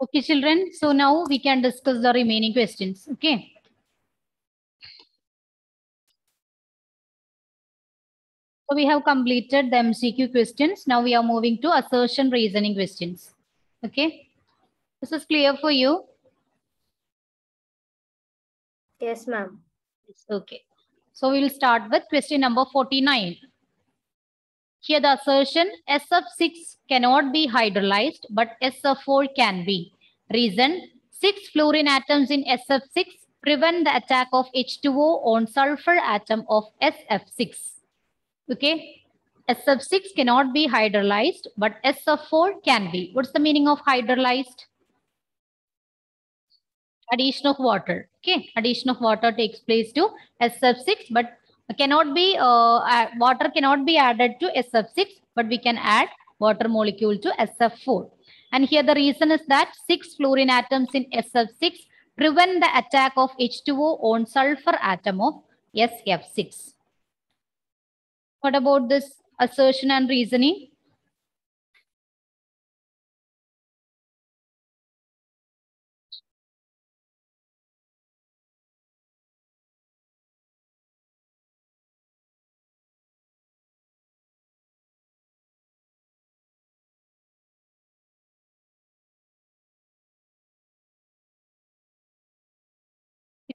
Okay, children. So now we can discuss the remaining questions. Okay. So we have completed the MCQ questions. Now we are moving to assertion reasoning questions. Okay. This is clear for you. Yes, ma'am. Okay. So we will start with question number 49. Here the assertion SF6 cannot be hydrolyzed, but SF4 can be. Reason, 6 fluorine atoms in SF6 prevent the attack of H2O on sulfur atom of SF6. Okay. SF6 cannot be hydrolyzed, but SF4 can be. What's the meaning of hydrolyzed? Addition of water. Okay. Addition of water takes place to SF6, but cannot be, uh, water cannot be added to SF6, but we can add water molecule to SF4. And here the reason is that six fluorine atoms in SF6 prevent the attack of H2O on sulfur atom of SF6. What about this assertion and reasoning?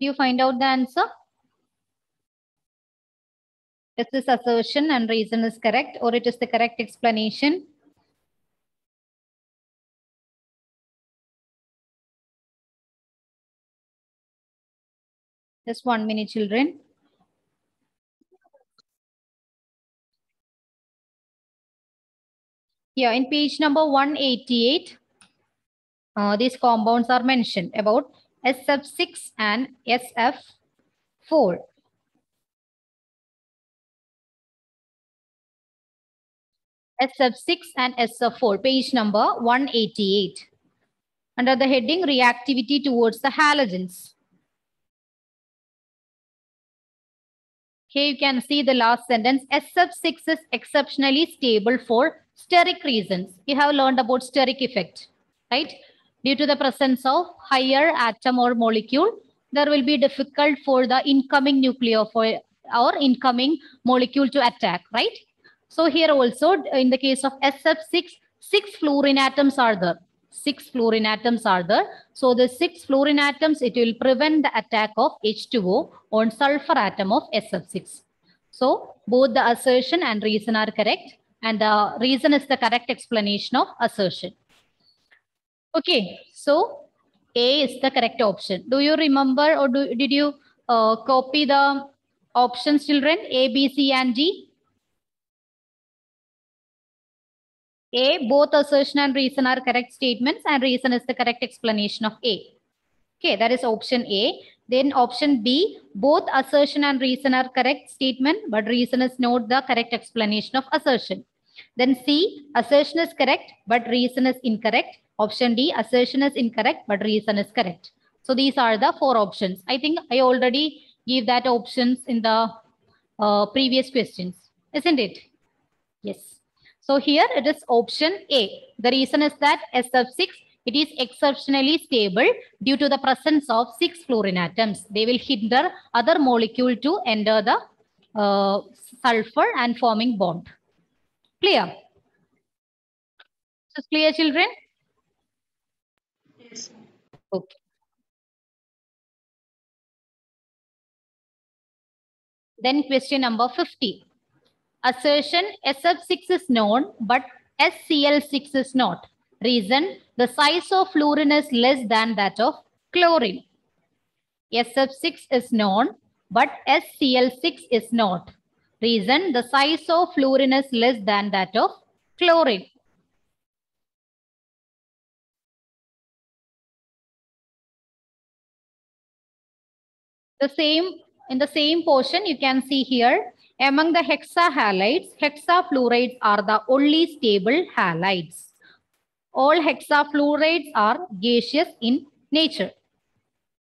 You find out the answer? Is this assertion and reason is correct or it is the correct explanation? Just one minute, children. Here in page number 188, uh, these compounds are mentioned about SF6 and SF4. SF6 and SF4, page number 188. Under the heading reactivity towards the halogens. Here you can see the last sentence. SF6 is exceptionally stable for steric reasons. You have learned about steric effect, right? Due to the presence of higher atom or molecule, there will be difficult for the incoming nucleophile or incoming molecule to attack, right? So here also in the case of SF6, six fluorine atoms are there. Six fluorine atoms are there. So the six fluorine atoms, it will prevent the attack of H2O on sulfur atom of SF6. So both the assertion and reason are correct. And the reason is the correct explanation of assertion. Okay, so A is the correct option. Do you remember or do, did you uh, copy the options children? A, B, C and D? A, both assertion and reason are correct statements and reason is the correct explanation of A. Okay, that is option A. Then option B, both assertion and reason are correct statement, but reason is not the correct explanation of assertion. Then C, assertion is correct, but reason is incorrect. Option D, assertion is incorrect, but reason is correct. So these are the four options. I think I already gave that options in the uh, previous questions, isn't it? Yes. So here it is option A. The reason is that SF6, it is exceptionally stable due to the presence of six fluorine atoms. They will hinder other molecule to enter the uh, sulfur and forming bond. Clear? Is clear children? Yes. Okay. Then question number 50. Assertion SF6 is known, but SCl6 is not. Reason, the size of fluorine is less than that of chlorine. SF6 is known, but SCl6 is not. Reason, the size of fluorine is less than that of chlorine. The same, in the same portion, you can see here, among the hexahalides, hexafluorides are the only stable halides. All hexafluorides are gaseous in nature.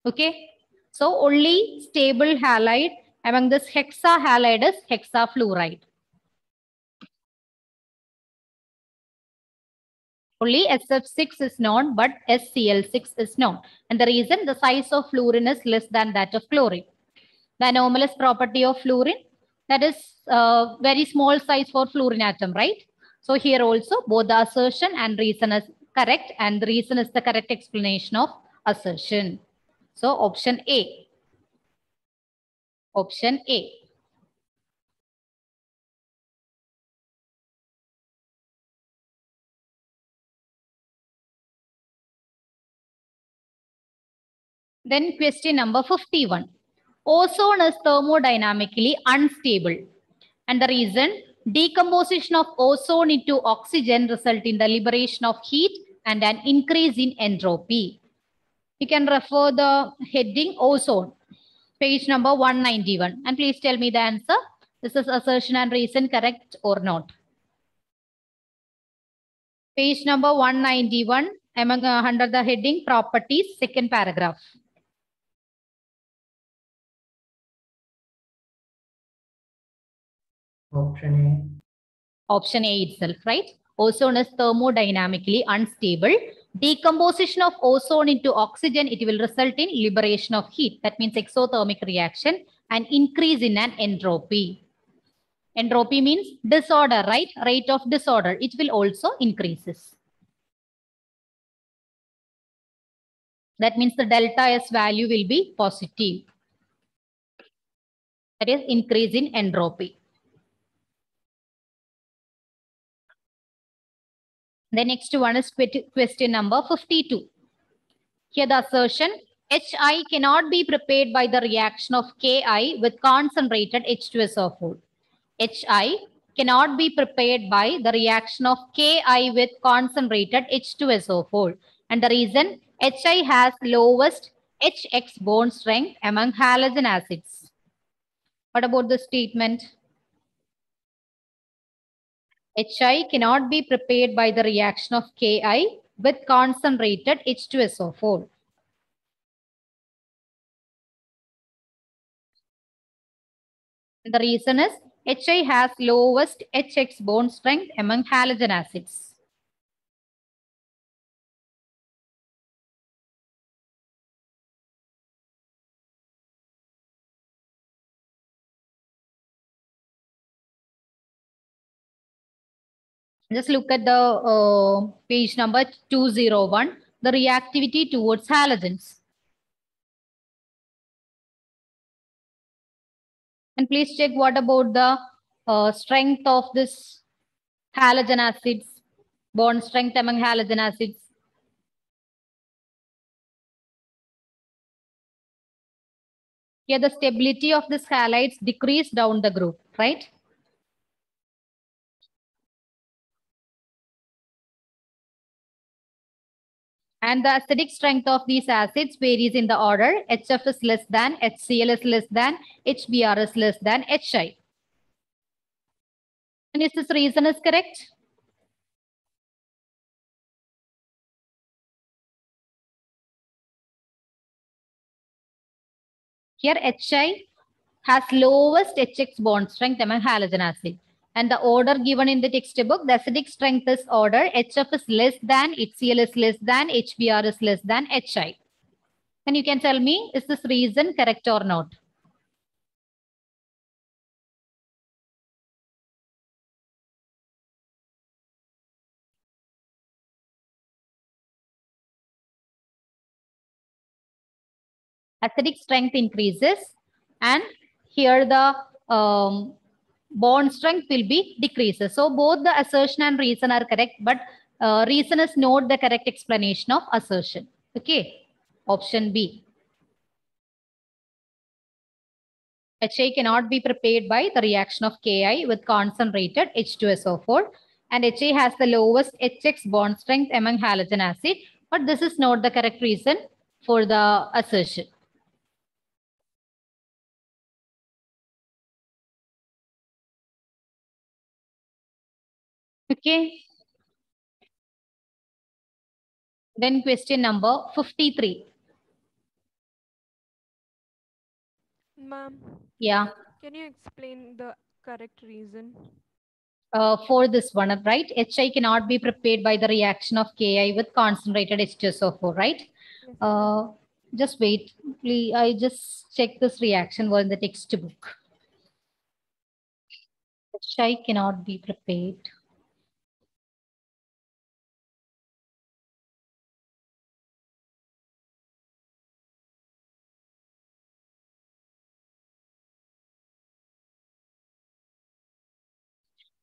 Okay. So only stable halide among this hexahalide is hexafluoride. Only SF6 is known, but SCl6 is known. And the reason the size of fluorine is less than that of chlorine. The anomalous property of fluorine, that is uh, very small size for fluorine atom, right? So here also both the assertion and reason is correct and the reason is the correct explanation of assertion. So option A. Option A. Then question number 51. Ozone is thermodynamically unstable. And the reason, decomposition of ozone into oxygen result in the liberation of heat and an increase in entropy. You can refer the heading ozone, page number 191. And please tell me the answer. This is assertion and reason correct or not? Page number 191 among, uh, under the heading properties, second paragraph. Option A. Option A itself, right? Ozone is thermodynamically unstable. Decomposition of ozone into oxygen, it will result in liberation of heat. That means exothermic reaction and increase in an entropy. Entropy means disorder, right? Rate of disorder. It will also increases. That means the delta S value will be positive. That is increase in entropy. The next one is question number 52. Here the assertion HI cannot be prepared by the reaction of Ki with concentrated H2SO4. HI cannot be prepared by the reaction of Ki with concentrated H2SO4. And the reason HI has lowest HX bond strength among halogen acids. What about the statement? HI cannot be prepared by the reaction of Ki with concentrated H2SO4. The reason is HI has lowest HX bond strength among halogen acids. Just look at the uh, page number 201, the reactivity towards halogens. And please check what about the uh, strength of this halogen acids, bond strength among halogen acids. Here the stability of this halides decrease down the group, right? And the acidic strength of these acids varies in the order HF is less than, HCl is less than, HBr is less than HI. And is this reason is correct? Here HI has lowest HX bond strength among halogen acid. And the order given in the textbook, the acidic strength is order. HF is less than, HCl is less than, HBr is less than HI. And you can tell me, is this reason correct or not? Acidic strength increases and here the um, bond strength will be decreases. So both the assertion and reason are correct, but uh, reason is not the correct explanation of assertion. Okay, option B. HI cannot be prepared by the reaction of Ki with concentrated H2SO4 and HI has the lowest HX bond strength among halogen acid, but this is not the correct reason for the assertion. Okay. Then question number 53. Ma'am, Yeah. can you explain the correct reason? uh, for this one, right? HI cannot be prepared by the reaction of Ki with concentrated H2SO4, right? Yes, Uh, just wait, please. I just check this reaction was in the textbook. HI cannot be prepared.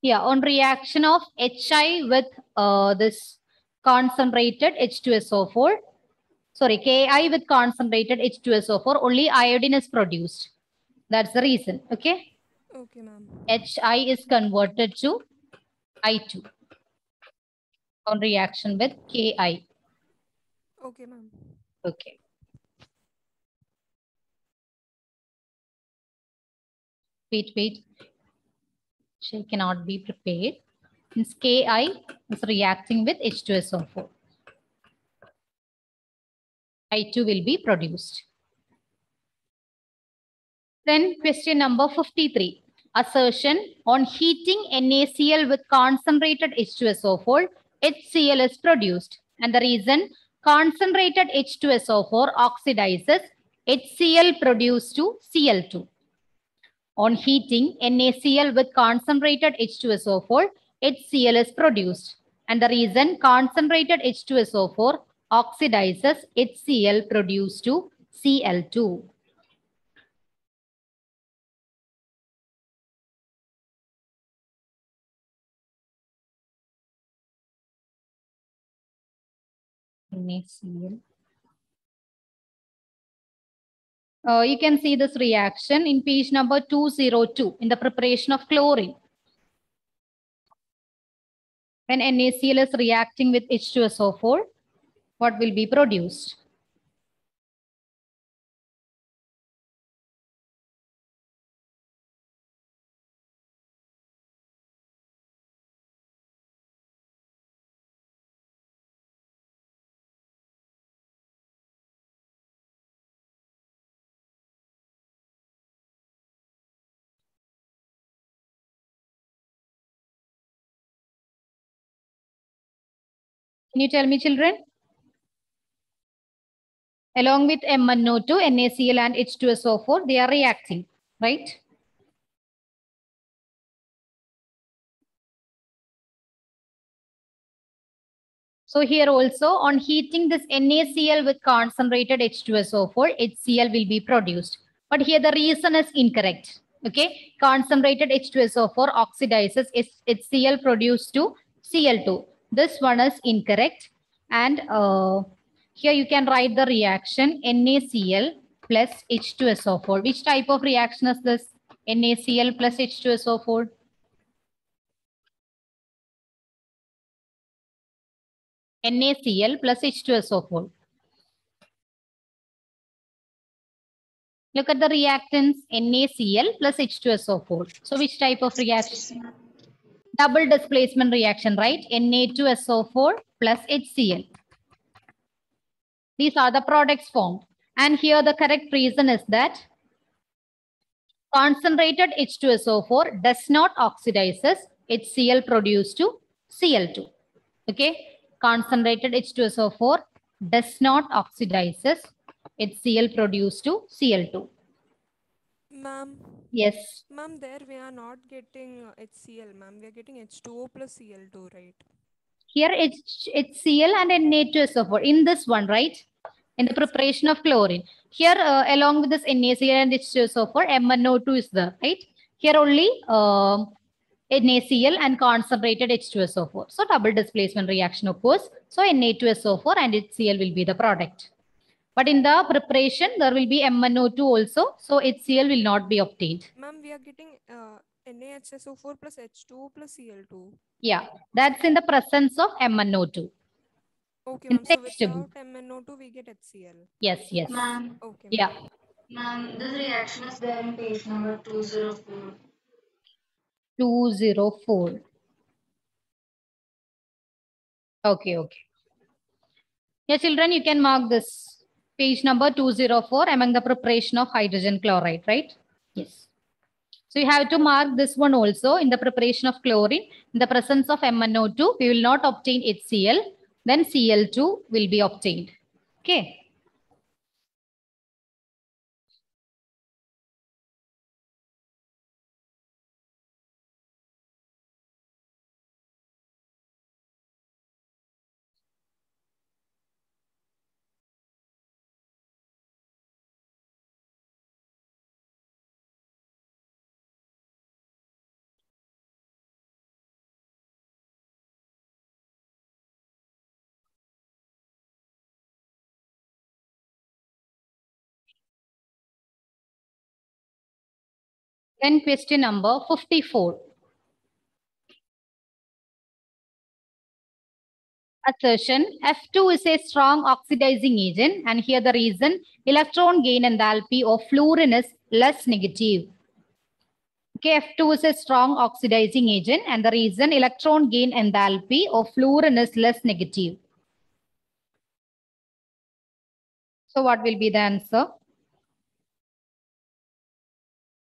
Yeah, on reaction of HI with uh, this concentrated H2SO4, sorry, Ki with concentrated H2SO4, only iodine is produced. That's the reason, okay? Okay, ma'am. HI is converted to I2 on reaction with Ki. Okay, ma'am. Okay. Wait, wait. She cannot be prepared. Since Ki is reacting with H2SO4. I2 will be produced. Then question number 53. Assertion on heating NaCl with concentrated H2SO4, HCl is produced. And the reason concentrated H2SO4 oxidizes HCl produced to Cl2. On heating NaCl with concentrated H2SO4, HCl is produced. And the reason concentrated H2SO4 oxidizes HCl produced to Cl2. NaCl. Uh, you can see this reaction in page number 202 in the preparation of chlorine. When NaCl is reacting with H2SO4, what will be produced? Can you tell me, children? Along with MnO2, NaCl and H2SO4, they are reacting, right? So here also on heating this NaCl with concentrated H2SO4, HCl will be produced. But here the reason is incorrect. Okay, concentrated H2SO4 oxidizes its HCl produced to Cl2. This one is incorrect. And uh, here you can write the reaction NaCl plus H2SO4. Which type of reaction is this? NaCl plus H2SO4. NaCl plus H2SO4. Look at the reactants NaCl plus H2SO4. So which type of reaction? Double displacement reaction, right? Na2SO4 plus HCl. These are the products formed. And here the correct reason is that concentrated H2SO4 does not oxidizes HCl produced to Cl2. Okay, concentrated H2SO4 does not oxidizes HCl produced to Cl2. Ma'am, Yes, ma'am, there we are not getting uh, HCl, ma'am. We are getting H2O plus Cl2, right? here it's HCl and Na2SO4 in this one, right? In the preparation of chlorine. Here, uh, along with this NaCl and H2SO4, MnO2 is there, right? Here only um NaCl and concentrated H2SO4. So double displacement reaction occurs. So Na2SO4 and HCl will be the product. But in the preparation, there will be MnO2 also. So HCl will not be obtained. Ma'am, we are getting uh, NaHSO4 plus H2O plus Cl2. Yeah, that's in the presence of MnO2. Okay, In ma'am. So textbook. without MnO2, we get HCl. Yes, yes. Ma'am, Okay. Yeah. ma'am, this reaction is there in page number 204. 204. Okay, okay. Yeah, children, you can mark this page number 204 among the preparation of hydrogen chloride, right? Yes. So you have to mark this one also in the preparation of chlorine. In the presence of MnO2, we will not obtain HCl. Then Cl2 will be obtained. Okay. Then question number 54. Assertion F2 is a strong oxidizing agent and here the reason electron gain enthalpy of fluorine is less negative. Okay, F2 is a strong oxidizing agent and the reason electron gain enthalpy of fluorine is less negative. So what will be the answer?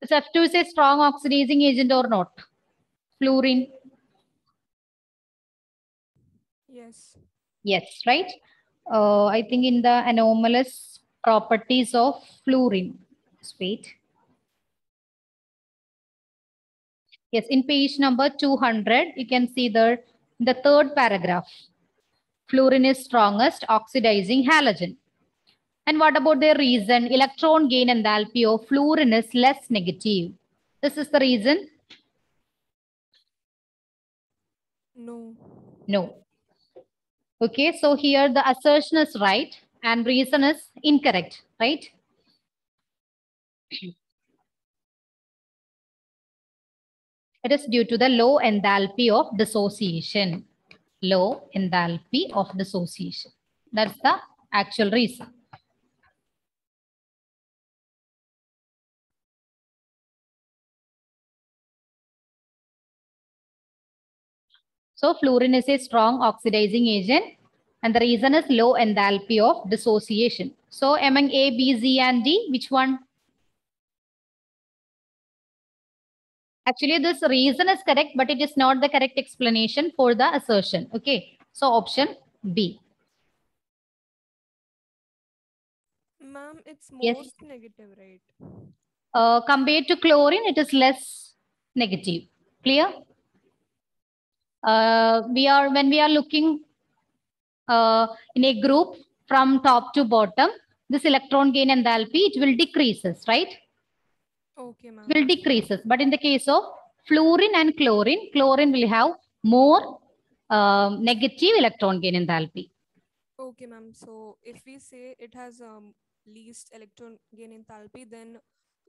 Is F2 is a strong oxidizing agent or not? Fluorine. Yes. Yes, right? Uh, I think in the anomalous properties of fluorine. Just Wait. Yes, in page number 200, you can see the, the third paragraph. Fluorine is strongest oxidizing halogen. And what about their reason? Electron gain enthalpy of fluorine is less negative. This is the reason? No. No. Okay, so here the assertion is right and reason is incorrect, right? It is due to the low enthalpy of dissociation. Low enthalpy of dissociation. That's the actual reason. So fluorine is a strong oxidizing agent and the reason is low enthalpy of dissociation. So among A, B, Z and D, which one? Actually, this reason is correct, but it is not the correct explanation for the assertion. Okay, so option B. Ma'am, it's Yes. most negative, right? Uh, compared to chlorine, it is less negative. Clear? Uh, we are when we are looking uh, in a group from top to bottom, this electron gain enthalpy it will decreases, right? Okay, ma'am. Will decreases. But in the case of fluorine and chlorine, chlorine will have more um, negative electron gain enthalpy. Okay, ma'am. So if we say it has um least electron gain enthalpy, then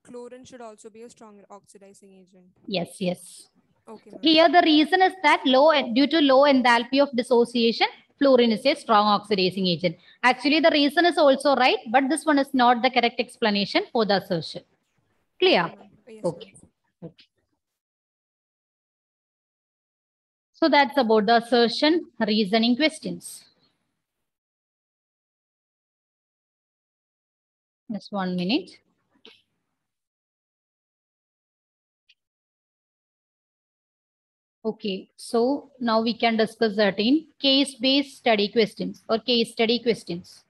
chlorine should also be a stronger oxidizing agent. Yes, yes. Okay. Here the reason is that low due to low enthalpy of dissociation, fluorine is a strong oxidizing agent. Actually, the reason is also right, but this one is not the correct explanation for the assertion. Clear? Okay. Yes, Okay. ma'am. So that's about the assertion reasoning questions. Just one minute. Okay, so now we can discuss certain case-based study questions or case study questions.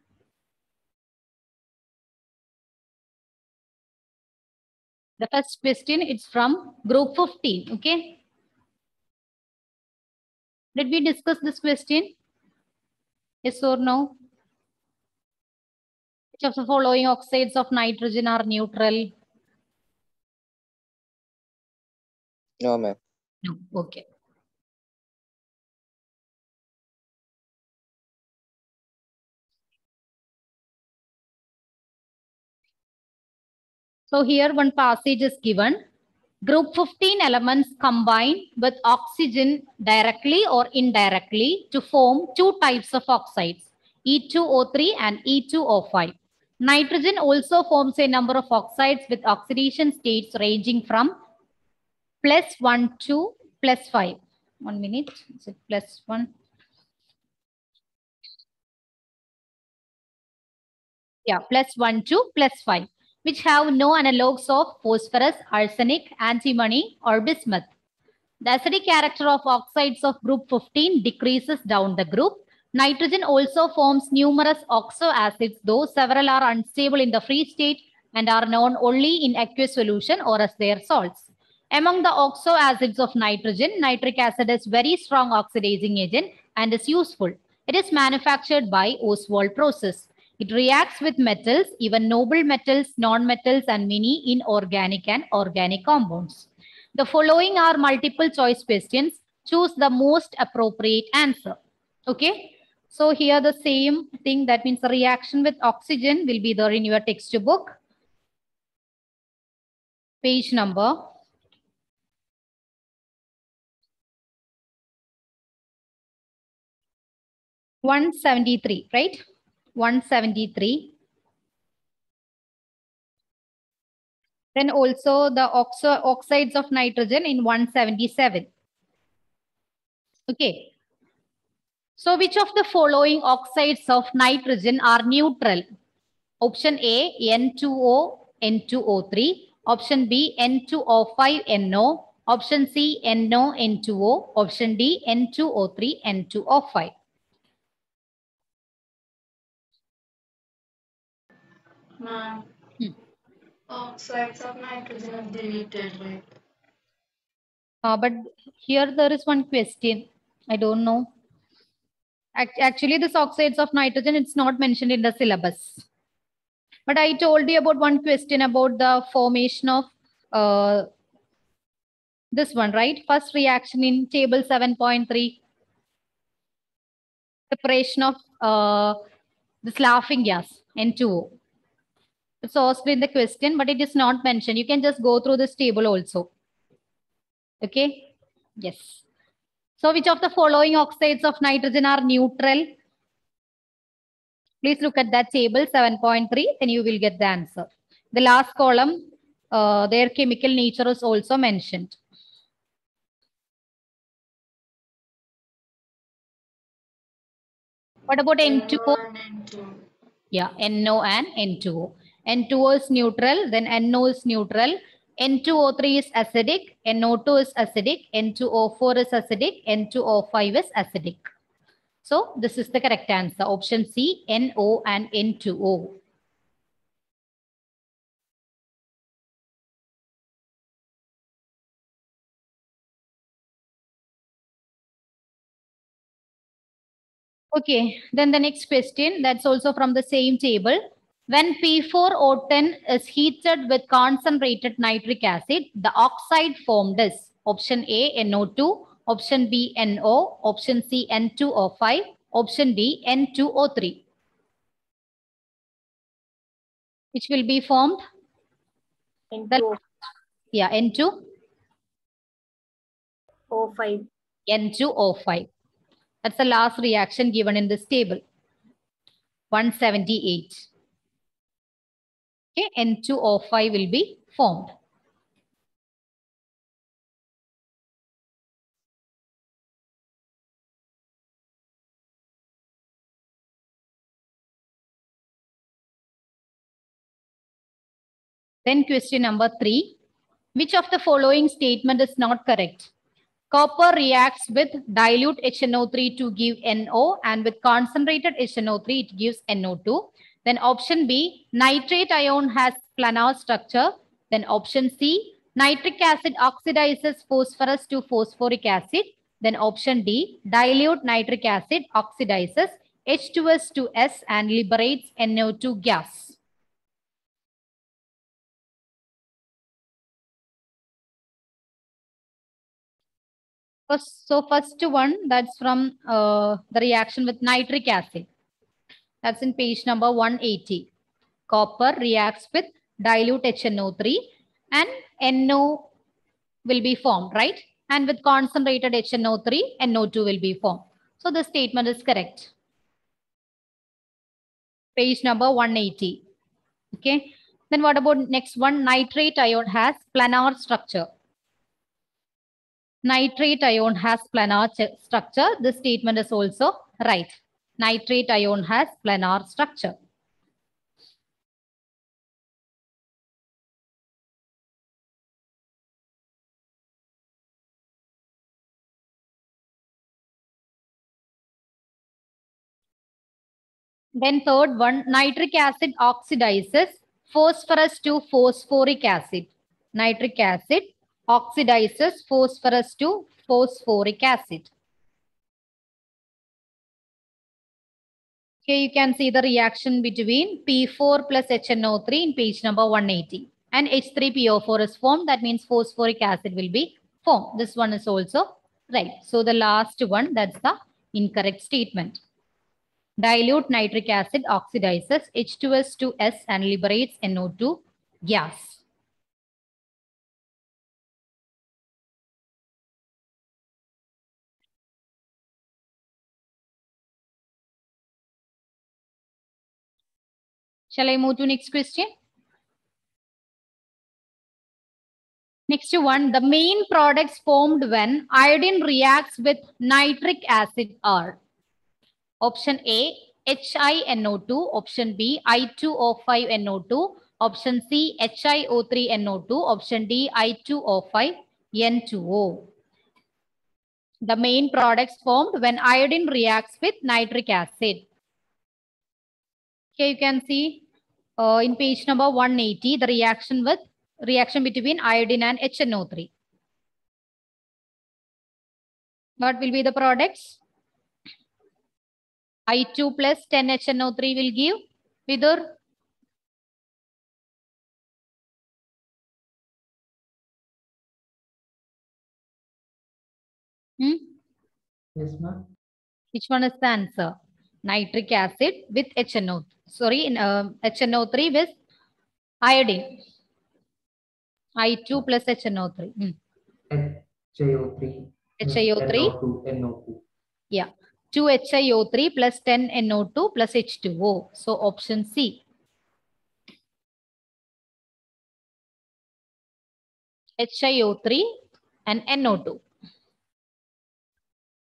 The first question is from group 15, okay? Did we discuss this question? Yes or no? Which of the following oxides of nitrogen are neutral? No, ma'am. No. Okay. So here one passage is given. Group 15 elements combine with oxygen directly or indirectly to form two types of oxides, E2O3 and E2O5. Nitrogen also forms a number of oxides with oxidation states ranging from plus 1 to plus 5. One minute. Is it plus 1? Yeah, plus 1 to plus 5. which have no analogues of phosphorus, arsenic, antimony, or bismuth. The acidic character of oxides of group 15 decreases down the group. Nitrogen also forms numerous oxo acids, though several are unstable in the free state and are known only in aqueous solution or as their salts. Among the oxo acids of nitrogen, nitric acid is very strong oxidizing agent and is useful. It is manufactured by Ostwald process. It reacts with metals, even noble metals, non-metals, and many inorganic and organic compounds. The following are multiple choice questions. Choose the most appropriate answer. Okay. So here the same thing that means the reaction with oxygen will be there in your textbook. Page number 173, right? 173. Then also the oxo oxides of nitrogen in 177. Okay. So which of the following oxides of nitrogen are neutral? Option A, N2O, N2O3. Option B, N2O5, NO. Option C, NO, N2O. Option D, N2O3, N2O5. Ma'am. Hmm. Oxides of nitrogen are deleted, right? Uh, but here there is one question. I don't know. Act- Actually, this oxides of nitrogen, it's not mentioned in the syllabus. But I told you about one question about the formation of uh, this one, right? First reaction in table 7.3. Separation of uh, this laughing gas, N2O. It's asked in the question, but it is not mentioned. You can just go through this table also. Okay. Yes. So which of the following oxides of nitrogen are neutral? Please look at that table 7.3, and you will get the answer. The last column, uh, their chemical nature is also mentioned. What about n2o n2o Yeah, NO and N2O. N2O is neutral, then NO is neutral. N2O3 is acidic, NO2 is acidic, N2O4 is acidic, N2O5 is acidic. So this is the correct answer. Option C, NO and N2O. Okay, then the next question that's also from the same table. When P4O10 is heated with concentrated nitric acid, the oxide formed is option A NO2, option B NO, option C N2O5, option D N2O3. Which will be formed? N2O Yeah, N2, O5. N2O5. That's the last reaction given in this table. 178. Okay, N2O5 will be formed. Then question number three. Which of the following statement is not correct? Copper reacts with dilute HNO3 to give NO and with concentrated HNO3 it gives NO2. Then option B, nitrate ion has planar structure. Then option C, nitric acid oxidizes phosphorus to phosphoric acid. Then option D, dilute nitric acid oxidizes H2S to S and liberates NO2 gas. So first one, that's from uh, the reaction with nitric acid. That's in page number 180. Copper reacts with dilute HNO3 and NO will be formed, right? And with concentrated HNO3, NO2 will be formed. So the statement is correct. Page number 180. Okay. Then what about next one? Nitrate ion has planar structure nitrate ion has planar structure. This statement is also right nitrate ion has planar structure. Then third one, nitric acid oxidizes phosphorus to phosphoric acid. Nitric acid oxidizes phosphorus to phosphoric acid. Here you can see the reaction between P4 plus HNO3 in page number 180. And H3PO4 is formed. That means phosphoric acid will be formed. This one is also right. So the last one, that's the incorrect statement. Dilute nitric acid oxidizes H2S to S and liberates NO2 gas. Shall I move to next question? Next one, the main products formed when iodine reacts with nitric acid are option A, HiNO2, option B, I2O5NO2, option C, HiO3NO2, option D, I2O5N2O. The main products formed when iodine reacts with nitric acid. Here you can see uh, in page number 180, the reaction with reaction between iodine and HNO3. What will be the products? I2 plus 10 HNO3 will give Vidur. Hmm? Yes, ma'am. Which one is the answer? Nitric acid with HNO. Sorry, in, uh, HNO3 with iodine. I2 plus HNO3. Hmm. HIO3. HIO3. NO2, NO2. Yeah. 2 HiO3 plus 10 NO2 plus H2O. So option C. HiO3 and NO2.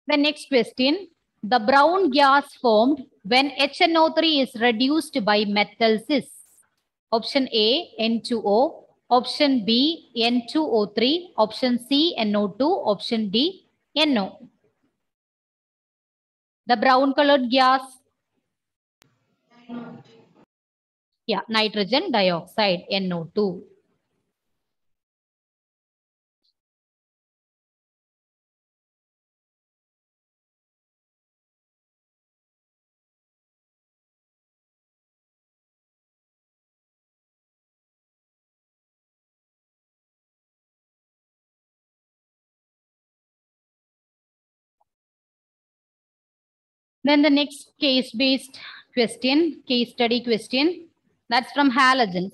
The next question. The brown gas formed when HNO3 is reduced by metals is option A, N2O, option B, N2O3, option C, NO2, option D, NO. The brown colored gas, yeah, nitrogen dioxide, NO2. Then the next case-based question, case study question, that's from halogens.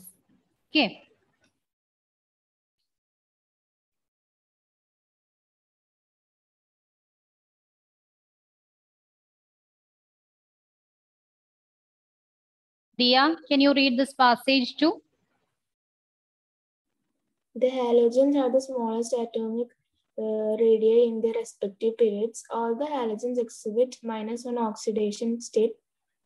Okay. Dia, can you read this passage too? The halogens are the smallest atomic Uh, radii in their respective periods. All the halogens exhibit minus one oxidation state,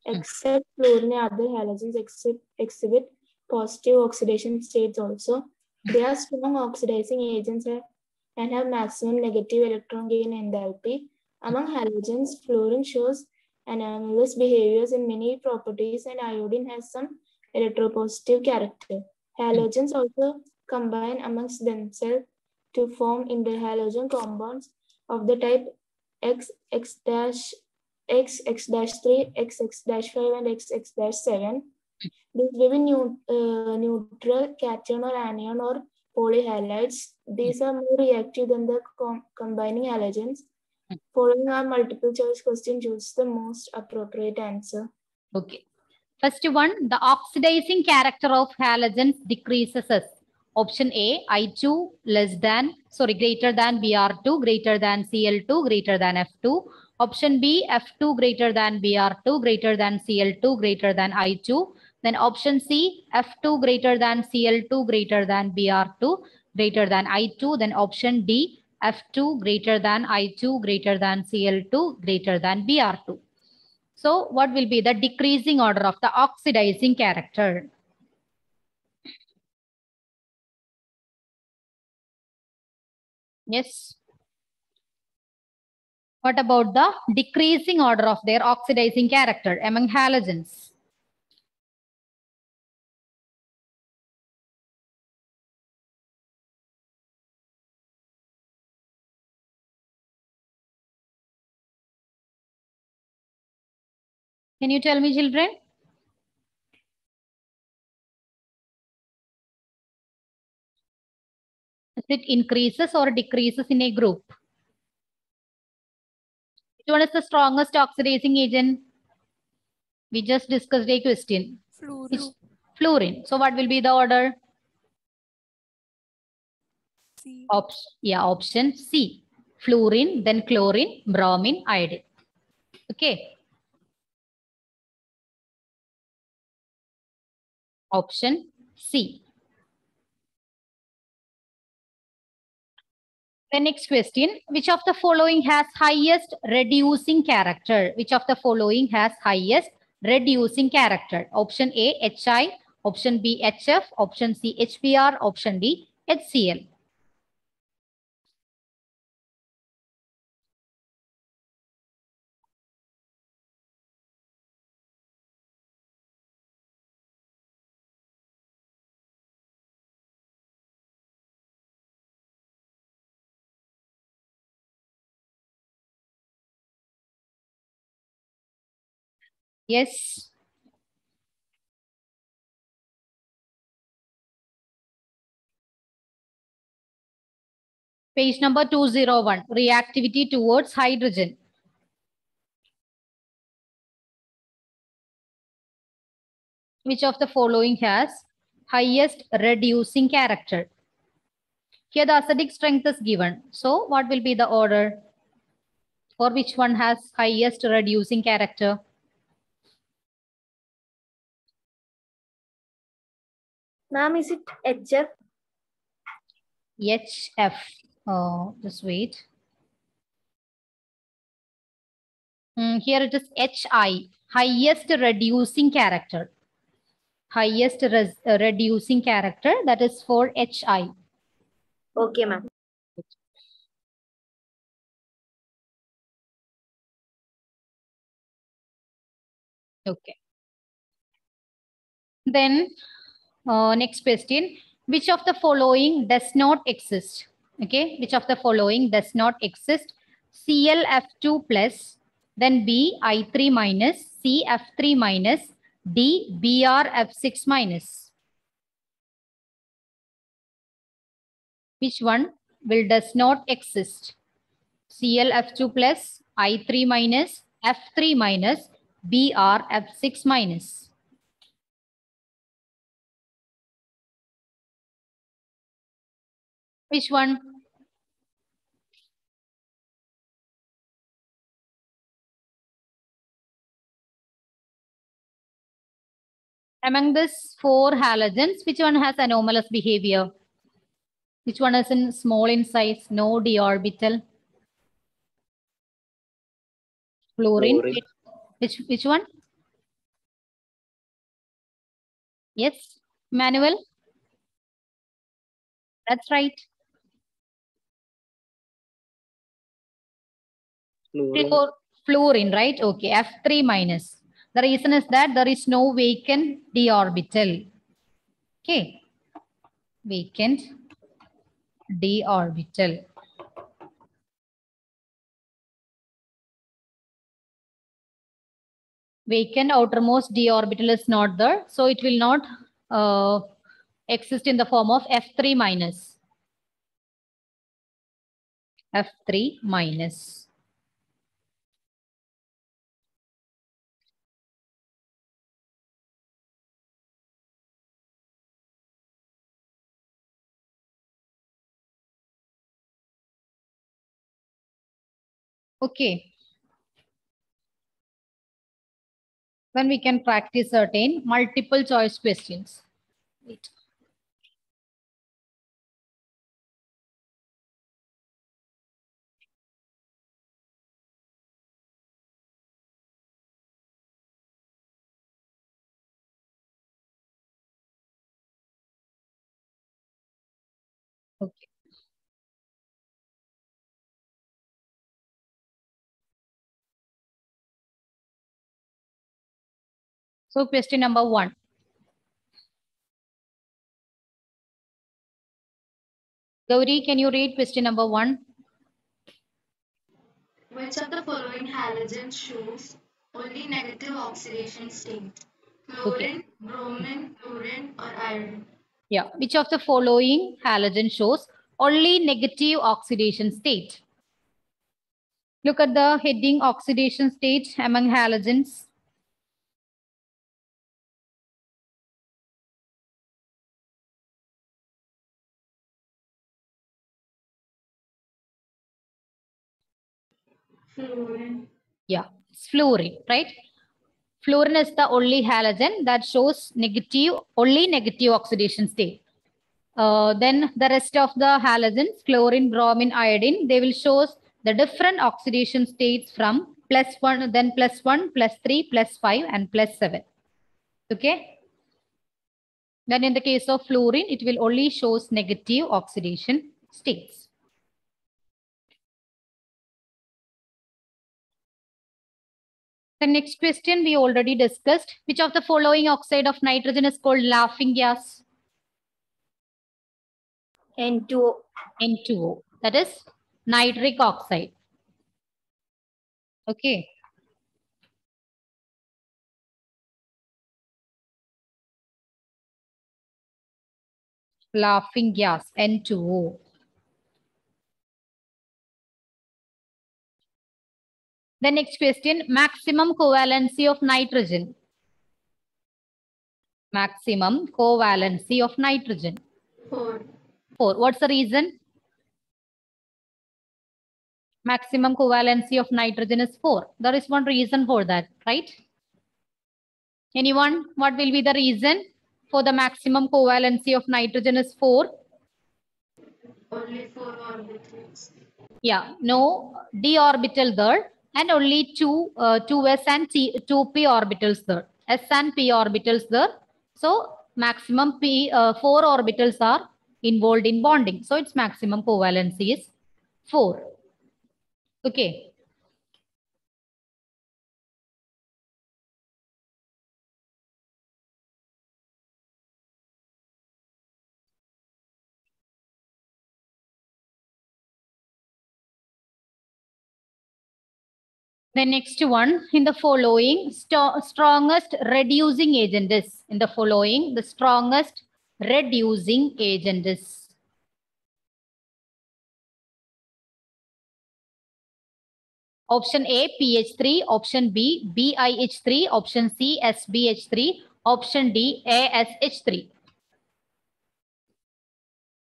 hmm. except fluorine other halogens exhibit, exhibit positive oxidation states also. They are strong oxidizing agents eh, and have maximum negative electron gain enthalpy. Among halogens, fluorine shows anomalous behaviors in many properties and iodine has some electropositive character. Hmm. Halogens also combine amongst themselves to form interhalogen compounds of the type X, X dash, X, X dash 3, X, X dash 5, and X, X dash 7. These may be new, uh, neutral, cation or anion or polyhalides. These are more reactive than the com- combining halogens. Following our multiple choice question, choose the most appropriate answer. Okay. First one, the oxidizing character of halogens decreases as option A, I2 less than, sorry, greater than Br2, greater than Cl2, greater than F2. Option B, F2 greater than Br2, greater than Cl2, greater than I2. Then option C, F2 greater than Cl2, greater than Br2, greater than I2. Then option D, F2 greater than I2, greater than Cl2, greater than Br2. So what will be the decreasing order of the oxidizing character? Yes. What about the decreasing order of their oxidizing character among halogens? Can you tell me, children? It increases or decreases in a group? Which one is the strongest oxidizing agent? We just discussed a question. Fluorine. Fluorine. So what will be the order? C. Option, yeah, option C. Fluorine, then chlorine, bromine, iodine. Okay. Option C. The next question, which of the following has highest reducing character? Which of the following has highest reducing character? Option A, HI, option B, HF, option C, HBr, option D, HCl. Yes. Page number 201, reactivity towards hydrogen. Which of the following has highest reducing character? Here the acidic strength is given. So what will be the order? Or which one has highest reducing character? Ma'am, is it HF? HF. Oh, just wait. Mm, here it is HI, highest reducing character. Highest res, uh, reducing character, that is for HI. Okay, ma'am. Okay. Then, uh, next question. Which of the following does not exist? Okay, which of the following does not exist? ClF2 plus, then B I3 minus, C F3 minus, D Br F6 minus. Which one will does not exist? ClF2 plus, I3 minus, F3 minus, Br F6 minus. Which one? Among these four halogens, which one has anomalous behavior? Which one is in small in size, no d orbital? Fluorine. Fluorine. Which, which one? Yes, Manuel? That's right. Fluorine. Fluorine, right? Okay, F3 minus. The reason is that there is no vacant d orbital. Okay. Vacant d orbital. Vacant outermost d orbital is not there, so it will not uh, exist in the form of F3 minus. F3 minus. Okay. Then we can practice certain multiple choice questions. Wait. Okay. So question number one. Gauri, can you read question number one? Which of the following halogens shows only negative oxidation state? Chlorine, bromine, fluorine, or iodine? Yeah. Which of the following halogen shows only negative oxidation state? Look at the heading oxidation state among halogens. Fluorine. Yeah, it's fluorine, right? Fluorine is the only halogen that shows negative, only negative oxidation state. Uh, then the rest of the halogens, chlorine, bromine, iodine, they will show the different oxidation states from plus one, then plus one, plus three, plus five, and plus seven. Okay. Then in the case of fluorine, it will only shows negative oxidation states. The next question we already discussed. Which of the following oxide of nitrogen is called laughing gas? N2O. N2O. That is nitric oxide. Okay. Laughing gas, N2O. The next question, maximum covalency of nitrogen. Maximum covalency of nitrogen. Four. 4. What's the reason? Maximum covalency of nitrogen is 4. There is one reason for that, right? Anyone? What will be the reason for the maximum covalency of nitrogen is 4? Only four orbitals. Yeah, no d orbital there and only two, uh, two s and two p orbitals there. S and p orbitals there. So maximum p, uh, four orbitals are involved in bonding. So its maximum covalency is 4. Okay. The next one in the following sto- strongest reducing agent is in the following the strongest reducing agent is. Option A PH3 option B BIH3 option C SBH3 option D ASH3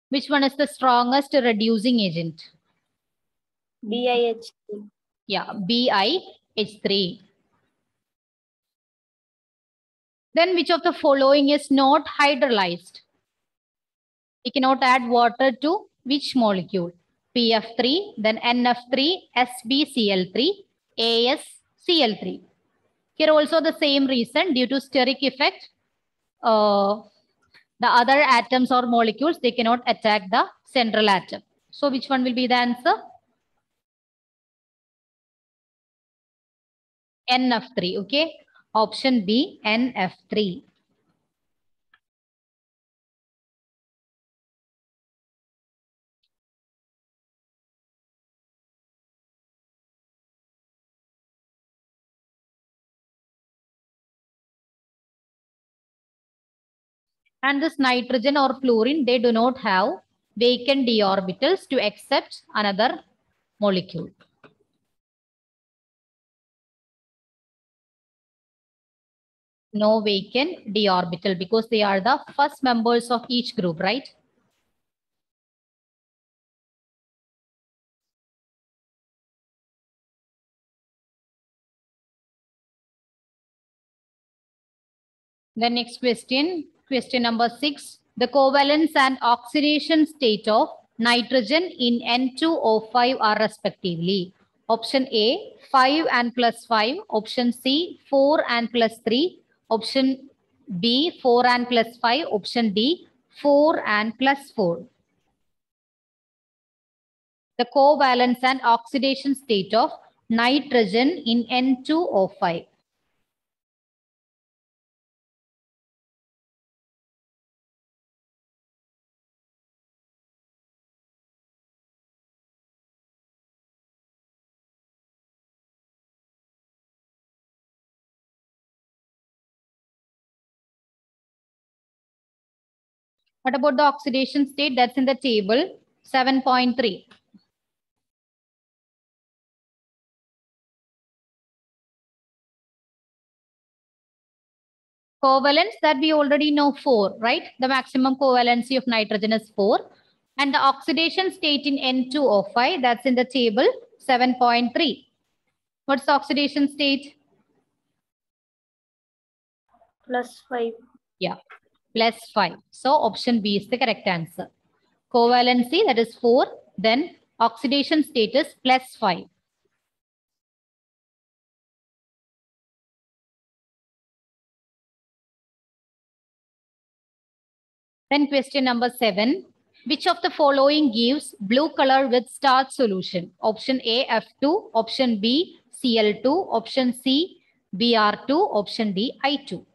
which one is the strongest reducing agent? BIH. Yeah, BiH3. Then which of the following is not hydrolyzed? We cannot add water to which molecule? PF3, then NF3, SbCl3, AsCl3. Here also the same reason due to steric effect, uh, the other atoms or molecules, they cannot attack the central atom. So which one will be the answer? NF3, okay? Option B, NF3. And this nitrogen or fluorine, they do not have vacant d orbitals to accept another molecule. No vacant d orbital because they are the first members of each group, right? The next question, question number six. The covalence and oxidation state of nitrogen in N2O5 are respectively. Option A, 5 and plus 5. Option C, 4 and plus 3. Option B, 4 and plus 5. Option D, 4 and plus 4. The covalence and oxidation state of nitrogen in N2O5. What about the oxidation state? That's in the table 7.3. Covalence that we already know 4, right? The maximum covalency of nitrogen is 4. And the oxidation state in N2O5, that's in the table 7.3. What's the oxidation state? Plus 5. Plus 5. So option B is the correct answer. Covalency that is 4, then oxidation status plus 5. Then question number 7. Which of the following gives blue color with starch solution? Option A F2, option B Cl2, option C Br2, option D I2.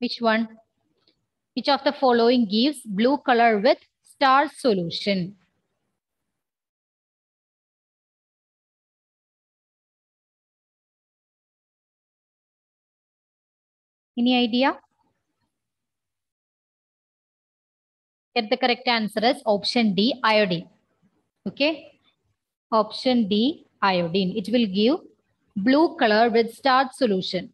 Which one? Which of the following gives blue color with starch solution? Any idea? Get the correct answer is option D, iodine. Okay. Option D, iodine. It will give blue color with starch solution.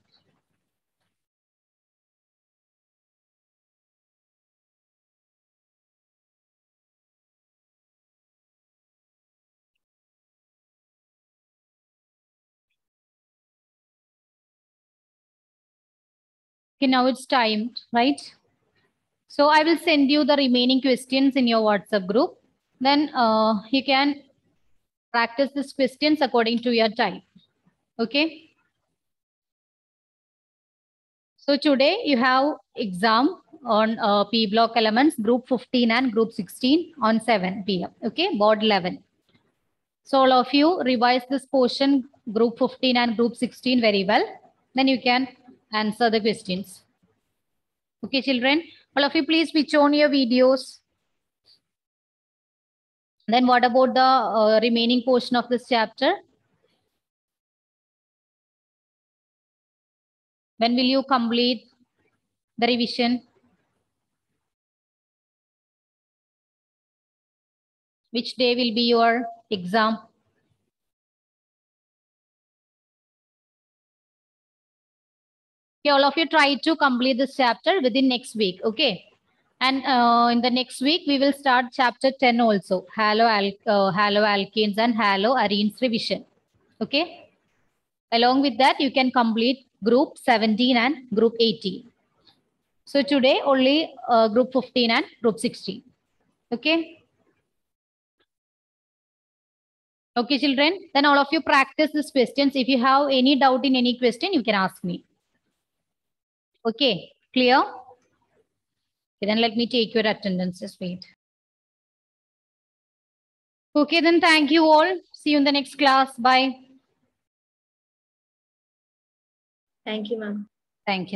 Okay, now it's time, right? So I will send you the remaining questions in your WhatsApp group. Then uh, you can practice these questions according to your time. Okay. So today you have exam on uh, P block elements, group 15 and group 16 on 7 p.m. Okay, board 11. So all of you revise this portion, group 15 and group 16 very well. Then you can answer the questions. Okay, children, all of you please switch on your videos. Then what about the uh, remaining portion of this chapter? When will you complete the revision? Which day will be your exam? Okay, all of you try to complete this chapter within next week. Okay. And uh, in the next week, we will start chapter 10 also. Halo, al uh, halo alkanes and halo arenes revision. Okay. Along with that, you can complete group 17 and group 18. So today only uh, group 15 and group 16. Okay. Okay, children. Then all of you practice these questions. If you have any doubt in any question, you can ask me. Okay, clear? Okay, then let me take your attendance. Just wait. Okay, then thank you all. See you in the next class. Bye. Thank you, ma'am. Thank you.